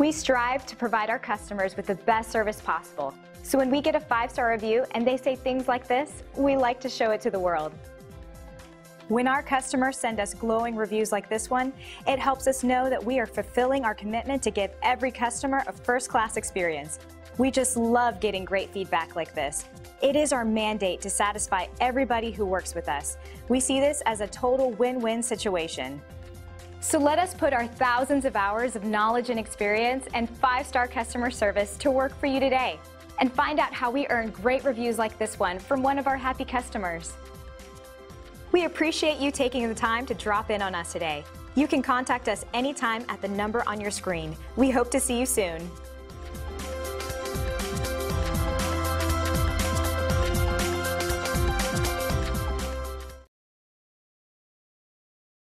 We strive to provide our customers with the best service possible. So when we get a five-star review and they say things like this, we like to show it to the world. When our customers send us glowing reviews like this one, it helps us know that we are fulfilling our commitment to give every customer a first-class experience. We just love getting great feedback like this. It is our mandate to satisfy everybody who works with us. We see this as a total win-win situation. So let us put our thousands of hours of knowledge and experience and five-star customer service to work for you today and find out how we earn great reviews like this one from one of our happy customers. We appreciate you taking the time to drop in on us today. You can contact us anytime at the number on your screen. We hope to see you soon.